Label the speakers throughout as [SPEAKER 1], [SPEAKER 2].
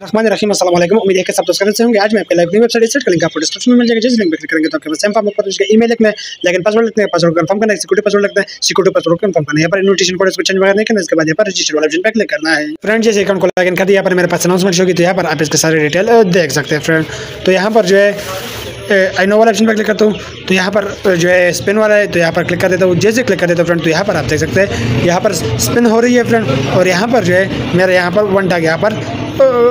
[SPEAKER 1] रहमान रहीम वालेकुम उम्मीद है कि सब दोस्त से होंगे आज मैं पहले अपनी वेबसाइट सेट का लिंक आपको डिस्क्रिप्शन में मिल जाएगा जिस लिंक पर क्लिक करेंगे तो आपके पास फॉर्म पर उसका ईमेल लिखना है लेकिन पासवर्ड लिखना है पासवर्ड कंफर्म करना है सिक्योरिटी पासवर्ड लिखना है सिक्योरिटी पासवर्ड कंफर्म करना है पर इन्विटेशन कोड इसको चेंज वगैरह नहीं करना इसके बाद यहाँ पर रजिस्टर वाला ऑप्शन पर क्लिक करना है फ्रेंड जैसे अकाउंट को लॉगिन कर दिया पर मेरे पास अनाउंसमेंट होगी तो यहाँ पर आप इसके सारे डिटेल देख सकते हैं फ्रेंड तो यहाँ पर जो है आई नो वाला ऑप्शन पर क्लिक करता हूँ तो यहाँ पर जो है स्पिन वाला है तो यहाँ पर क्लिक कर देता हूँ जैसे क्लिक कर देता हूँ फ्रेंड तो यहाँ पर आप देख सकते हैं यहाँ पर स्पिन हो रही है फ्रेंड और यहाँ पर जो है मेरा यहाँ पर वन टाक यहाँ पर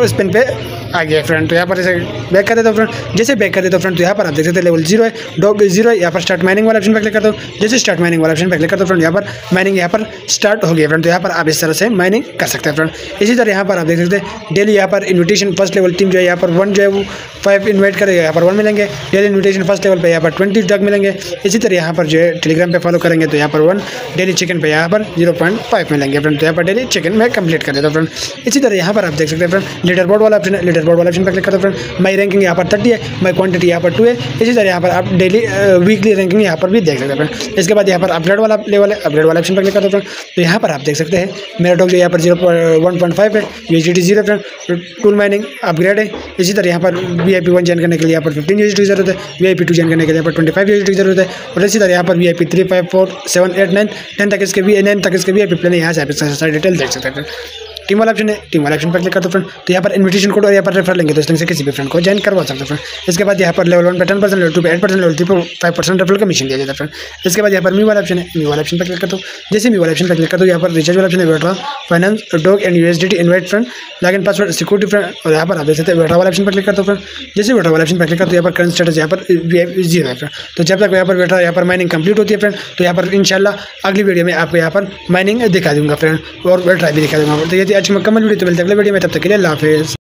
[SPEAKER 1] स्पिन पे आ गया फ्रेंड तो यहाँ पर ऐसे बैक कर देता हूँ फ्रेंड जैसे बैक कर देता हूँ फ्रेंड तो यहाँ पर आप देख सकते हैं लेवल ज़ीरो है डॉग ज़ीरो है यहाँ पर स्टार्ट माइनिंग वाला ऑप्शन पर क्लिक करता हूँ जैसे स्टार्ट माइनिंग वाला ऑप्शन पर क्लिक करता हूँ फ्रेंड यहाँ पर माइनिंग यहाँ पर स्टार्ट हो गया फ्रेंड तो यहाँ पर आप इस तरह से माइनिंग कर सकते हैं फ्रेंड इसी तरह यहाँ पर आप देख सकते हैं डेली यहाँ पर इन्विटेशन फ़र्स्ट लेवल टीम जो है यहाँ पर वन जो है वो फाइव इन्वाइट करेगा यहाँ पर वन मिलेंगे डेली इन्विटेशन फ़र्स्ट लेवल पर यहाँ पर ट्वेंटी डग मिलेंगे इसी तरह यहाँ पर जो है टेलीग्राम पर फॉलो करेंगे तो यहाँ पर वन डेली चिकन पर यहाँ पर ज़ीरो पॉइंट फाइव मिलेंगे फ्रेंड तो यहाँ पर डेली चिकन में कंप्लीट कर देता हूँ फ्रेंड इसी तरह यहाँ पर आप देख सकते हैं फ्रेंड लीडर बोर्ड वाला ऑप्शन है लीडर बोर्ड वाला ऑप्शन पर क्लिक करते हैं फ्रेंड माई रैंकिंग यहाँ पर थर्टी है माई क्वांटिटी यहाँ पर टू है इसी तरह यहाँ पर आप डेली वीकली रैंकिंग यहाँ पर भी देख सकते हैं फ्रेंड इसके बाद यहाँ पर अपग्रेड वाला लेवल है अपग्रेड वाला ऑप्शन पर क्लिक करते हैं फ्रेंड तो यहाँ पर आप देख सकते हैं मेरा टॉक जो यहाँ पर ज़ीरो वन पॉइंट फाइव है U G T zero friend tool mining upgrade है इसी तरह यहाँ पर V I P one join करने के लिए यहाँ पर फिफ्टीन यूज़ की ज़रूरत है V I P two join करने के लिए यहाँ पर ट्वेंटी फाइव यूज़ की ज़रूरत है और इसी तरह यहाँ पर V I P three five four seven eight nine ten तक इसके वी नाइन तक इसके वी आई पी प्लान यहाँ से आप सारी डिटेल देख सकते हैं टीम वाला ऑप्शन है टीम वाला ऑप्शन पर क्लिक करते फ्रेंड तो यहाँ पर इन्विटेशन कोड और यहाँ पर रेफर लेंगे तो इस से किसी भी फ्रेंड को ज्वाइन करवा सकते फ्रेंड इसके बाद यहाँ पर लेवल वन पर टेन परसेंट लेवल टू पर एट परसेंट लेवल थ्री पर फाइव परसेंट रेफर कमीशन दिया जाता है फ्रेंड इसके बाद यहाँ पर मी वाला ऑप्शन है मी वाला ऑप्शन पर क्लिक करता हूँ जैसे मी वाला ऑप्शन पर क्लिक करता हूँ यहाँ पर रिचार्ज वाला ऑप्शन है Vetra finance dog and USD invite friend login password security friend और यहाँ पर आप देख सकते हैं वेट्रा वाला ऑप्शन पर क्लिक करता हूँ फ्रेंड जैसे वेट्रा वाला ऑप्शन पर क्लिक करता हूँ यहाँ पर करंट स्टेटस यहाँ पर ज़ीरो है फ्रेंड तो जब तक यहाँ पर वेट्रा यहाँ पर माइनिंग कंप्लीट होती है फ्रेंड तो यहाँ पर इंशाल्लाह अगली वीडियो में आपको यहाँ पर माइनिंग दिखा दूँगा फ्रेंड और वेट्रा भी दिखा दूँगा तो यदि आज मैं वीडियो तो मिलते अगले वीडियो में तब तक के लिए हाफिज़।